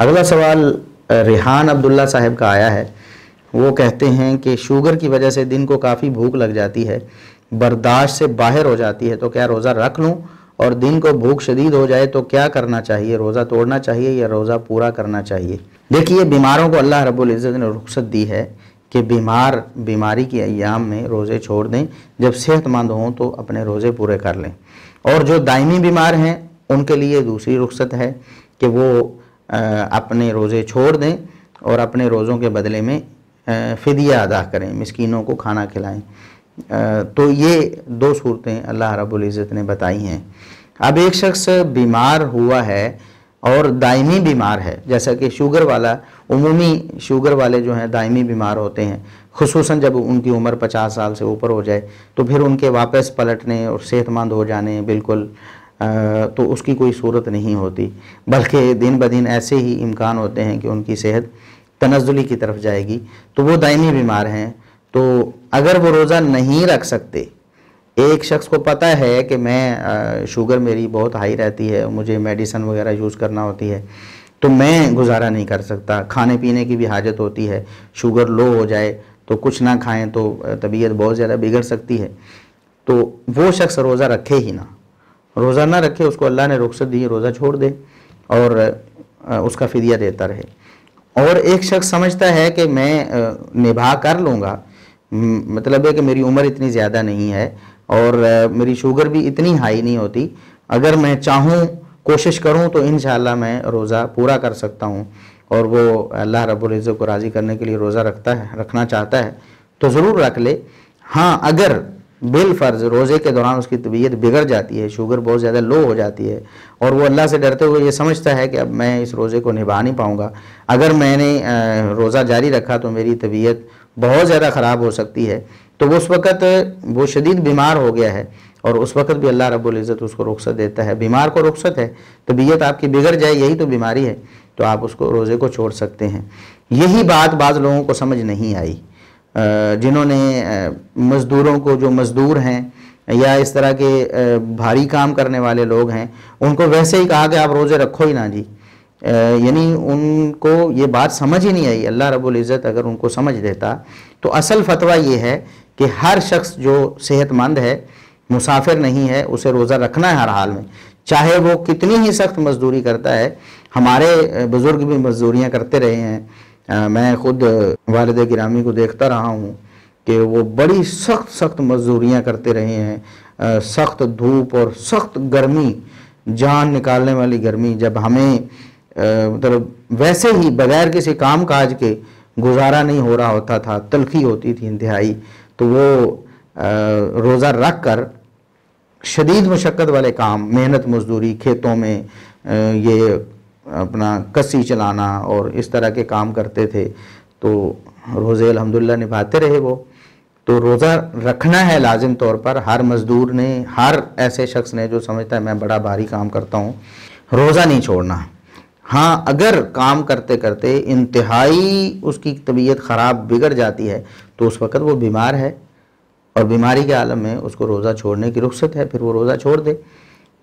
अगला सवाल रिहान अब्दुल्ला साहब का आया है। वो कहते हैं कि शुगर की वजह से दिन को काफ़ी भूख लग जाती है, बर्दाश्त से बाहर हो जाती है तो क्या रोज़ा रख लूँ? और दिन को भूख शदीद हो जाए तो क्या करना चाहिए? रोज़ा तोड़ना चाहिए या रोज़ा पूरा करना चाहिए? देखिए बीमारों को अल्लाह रब्बुल इज़्ज़त ने रुख्सत दी है कि बीमार, बीमारी के अयाम में रोज़े छोड़ दें। जब सेहतमंद हों तो अपने रोज़े पूरे कर लें। और जो दायमी बीमार हैं, उनके लिए दूसरी रुख्सत है कि वो अपने रोज़े छोड़ दें और अपने रोज़ों के बदले में फ़िदिया अदा करें, मिसकीनों को खाना खिलाएँ। तो ये दो सूरतें अल्लाह रब्बुल इज़्ज़त ने बताई हैं। अब एक शख्स बीमार हुआ है और दायमी बीमार है, जैसा कि शुगर वाला, उमूमी शुगर वाले जो हैं, दायमी बीमार होते हैं। खसूस जब उनकी उम्र 50 साल से ऊपर हो जाए तो फिर उनके वापस पलटने और सेहतमंद हो जाने, बिल्कुल तो उसकी कोई सूरत नहीं होती। बल्कि दिन ब दिन ऐसे ही इम्कान होते हैं कि उनकी सेहत तनजुली की तरफ़ जाएगी। तो वो दायमी बीमार हैं। तो अगर वो रोज़ा नहीं रख सकते, एक शख्स को पता है कि मैं शुगर मेरी बहुत हाई रहती है, मुझे मेडिसन वगैरह यूज़ करना होती है तो मैं गुजारा नहीं कर सकता। खाने पीने की भी हाजत होती है। शुगर लो हो जाए तो कुछ ना खाएँ तो तबीयत बहुत ज़्यादा बिगड़ सकती है। तो वो शख्स रोज़ा रखे ही ना। रोज़ा ना रखे, उसको अल्लाह ने रुख्सत दी, रोज़ा छोड़ दे और उसका फिदिया देता रहे। और एक शख्स समझता है कि मैं निभा कर लूँगा। मतलब है कि मेरी उम्र इतनी ज़्यादा नहीं है और मेरी शुगर भी इतनी हाई नहीं होती। अगर मैं चाहूँ, कोशिश करूँ तो इन मैं रोज़ा पूरा कर सकता हूँ। और वो अल्लाह रब्ज़त को राज़ी करने के लिए रोज़ा रखता है, रखना चाहता है तो ज़रूर रख ले। हाँ अगर बिल फ़र्ज़, रोज़े के दौरान उसकी तबीयत बिगड़ जाती है, शुगर बहुत ज़्यादा लो हो जाती है और वो अल्लाह से डरते हुए ये समझता है कि अब मैं इस रोज़े को निभा नहीं पाऊँगा। अगर मैंने रोज़ा जारी रखा तो मेरी तबीयत बहुत ज़्यादा ख़राब हो सकती है। तो उस वक़्त, वो शदीद बीमार हो गया है और उस वक़्त भी अल्लाह रब्बुल इज़्ज़त उसको रुख्सत देता है। बीमार को रुख्सत है, तबीयत आपकी बिगड़ जाए, यही तो बीमारी है तो आप उसको रोज़े को छोड़ सकते हैं। यही बात बाज़ लोगों को समझ नहीं आई। जिन्होंने मज़दूरों को जो मज़दूर हैं या इस तरह के भारी काम करने वाले लोग हैं, उनको वैसे ही कहा कि आप रोज़े रखो ही ना जी। यानी उनको ये बात समझ ही नहीं आई, अल्लाह रब्बुल इज़्ज़त अगर उनको समझ देता तो असल फतवा ये है कि हर शख्स जो सेहतमंद है, मुसाफिर नहीं है, उसे रोज़ा रखना है हर हाल में। चाहे वो कितनी ही सख्त मजदूरी करता है, हमारे बुज़ुर्ग भी मजदूरियाँ करते रहे हैं मैं ख़ुद वालद गिरामी को देखता रहा हूँ कि वो बड़ी सख्त सख्त मजदूरियाँ करते रहे हैं। सख्त धूप और सख्त गर्मी, जान निकालने वाली गर्मी, जब हमें मतलब वैसे ही बगैर किसी काम काज के गुजारा नहीं हो रहा होता था, तलखी होती थी इंतहाई तो वो रोज़ा रख कर शदीद मशक्क़त वाले काम, मेहनत मजदूरी, खेतों में ये अपना कसी चलाना और इस तरह के काम करते थे तो रोज़े अलहमदिल्ला निभाते रहे वो। तो रोज़ा रखना है लाजिम तौर पर। हर मज़दूर ने, हर ऐसे शख्स ने जो समझता है, मैं बड़ा भारी काम करता हूँ, रोज़ा नहीं छोड़ना। हाँ अगर काम करते करते इंतहाई उसकी तबीयत ख़राब बिगड़ जाती है तो उस वक़्त वो बीमार है और बीमारी के आलम में उसको रोज़ा छोड़ने की रुख्सत है, फिर वो रोज़ा छोड़ दे।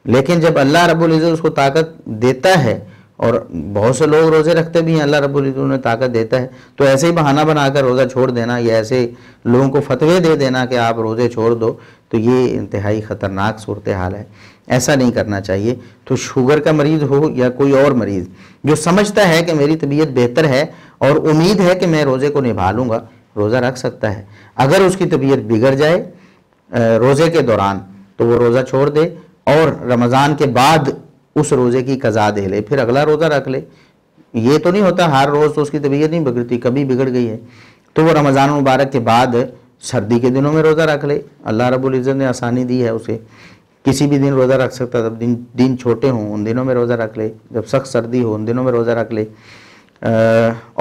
लेकिन जब अल्लाह रब्बुल इज़्ज़त उसको ताकत देता है और बहुत से लोग रोज़े रखते भी हैं, अल्लाह रब्बुल उन्हें ताकत देता है। तो ऐसे ही बहाना बनाकर रोज़ा छोड़ देना, या ऐसे लोगों को फतवे दे देना कि आप रोज़े छोड़ दो तो ये इंतहाई ख़तरनाक सूरत हाल है। ऐसा नहीं करना चाहिए। तो शुगर का मरीज़ हो या कोई और मरीज़, जो समझता है कि मेरी तबीयत बेहतर है और उम्मीद है कि मैं रोज़े को निभा लूँगा, रोज़ा रख सकता है। अगर उसकी तबीयत बिगड़ जाए रोज़े के दौरान तो वो रोज़ा छोड़ दे और रमज़ान के बाद उस रोज़े की कज़ा दे ले, फिर अगला रोज़ा रख ले। ये तो नहीं होता, हर रोज़ तो उसकी तबीयत नहीं बिगड़ती, कभी बिगड़ गई है। तो वो रमज़ान मुबारक के बाद सर्दी के दिनों में रोज़ा रख ले। अल्लाह रब्बुल इज़्ज़त ने आसानी दी है उसे। किसी भी दिन रोज़ा रख सकता, जब दिन दिन छोटे हों, उन दिनों में रोज़ा रख ले। जब सख्त सर्दी हो, उन दिनों में रोज़ा रख ले।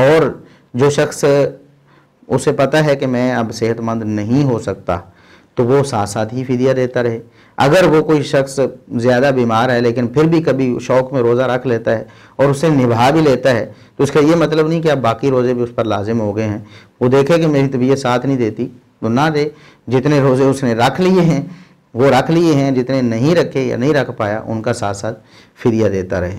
और जो शख्स, उसे पता है कि मैं अब सेहतमंद नहीं हो सकता तो वो साथ साथ ही फिदिया देता रहे। अगर वो कोई शख्स ज़्यादा बीमार है, लेकिन फिर भी कभी शौक़ में रोज़ा रख लेता है और उसे निभा भी लेता है तो उसका ये मतलब नहीं कि आप बाकी रोज़े भी उस पर लाजिम हो गए हैं। वो देखे कि मेरी तबीयत साथ नहीं देती तो ना दे। जितने रोज़े उसने रख लिए हैं, वो रख लिए हैं, जितने नहीं रखे या नहीं रख पाया, उनका साथ साथ फिरिया देता रहे।